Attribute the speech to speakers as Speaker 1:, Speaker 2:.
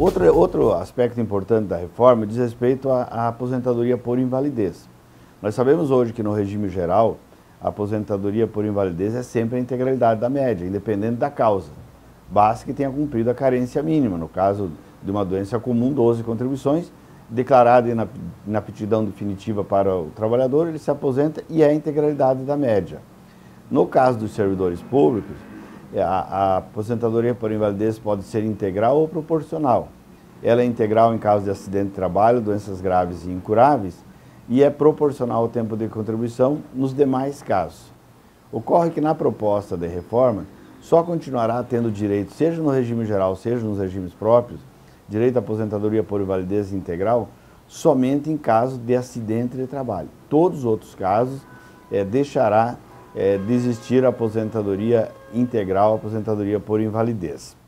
Speaker 1: Outro, outro aspecto importante da reforma diz respeito à, à aposentadoria por invalidez. Nós sabemos hoje que no regime geral, a aposentadoria por invalidez é sempre a integralidade da média, independente da causa. Basta que tenha cumprido a carência mínima. No caso de uma doença comum, 12 contribuições, declarada inaptidão definitiva para o trabalhador, ele se aposenta e é a integralidade da média. No caso dos servidores públicos, a, a aposentadoria por invalidez pode ser integral ou proporcional. Ela é integral em caso de acidente de trabalho, doenças graves e incuráveis, e é proporcional ao tempo de contribuição nos demais casos. Ocorre que na proposta de reforma, só continuará tendo direito, seja no regime geral, seja nos regimes próprios, direito à aposentadoria por invalidez integral, somente em caso de acidente de trabalho. Todos os outros casos é, deixará é, existir a aposentadoria integral, a aposentadoria por invalidez.